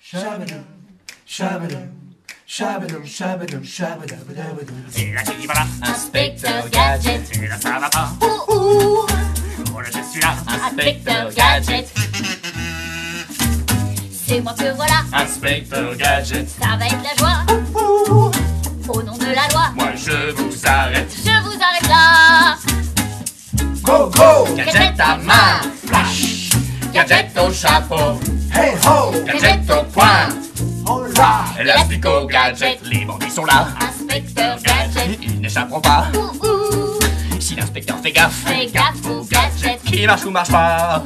Shabadoo, shabadoo, shabadoo, shabadoo, Et là qui voilà, Inspecteur Gadget. et là ça va pas. Ouh, ouh, Oh là je suis là, Inspecteur Gadget. C'est moi que voilà, Inspecteur Gadget. ça va être la joie. Au nom de la loi, Moi je vous arrête. je vous arrête là. Go, go, Gadget à main, flash. Gadget au chapeau, Hey ho, gadget au point. Oh là, élastico gadget, les bandits sont là. Inspecteur gadget, ils n'échapperont pas. Si l'inspecteur fait gaffe, fais gaffe au gadget qui marche ou marche pas.